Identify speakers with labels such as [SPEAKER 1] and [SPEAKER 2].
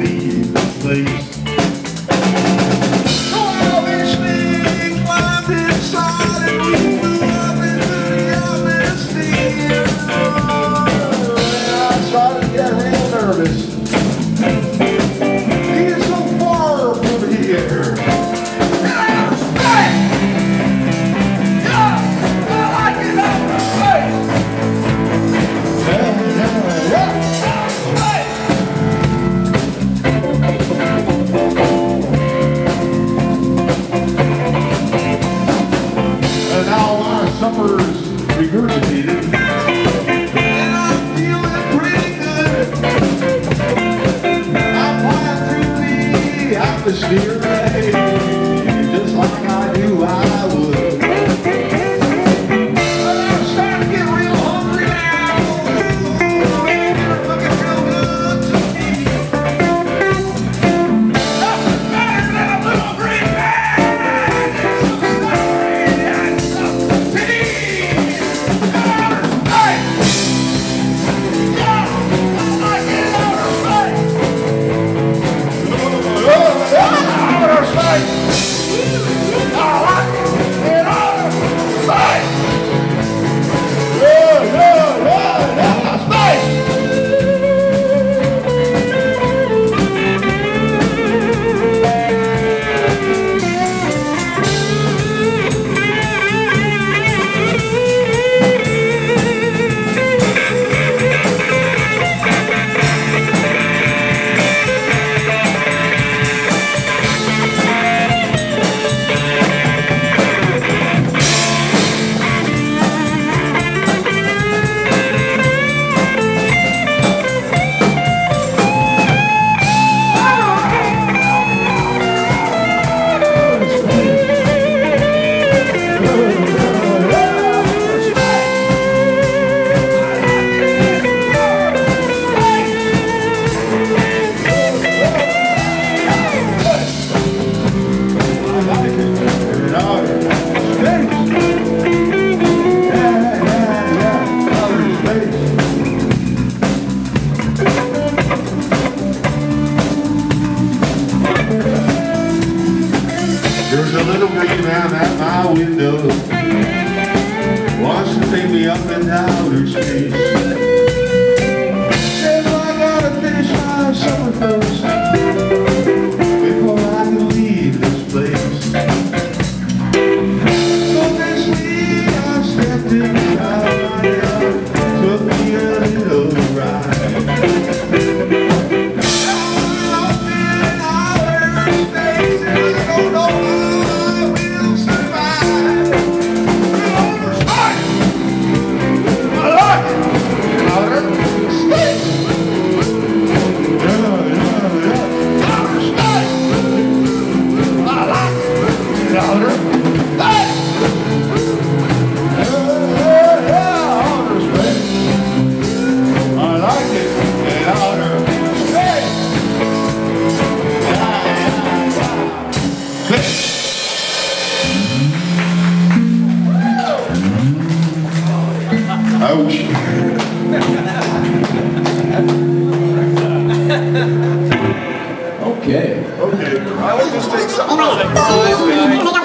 [SPEAKER 1] Be the place. There's a little green man at my window. Wants to take me up in outer space Ouch.
[SPEAKER 2] okay.
[SPEAKER 1] Okay. I will just take some.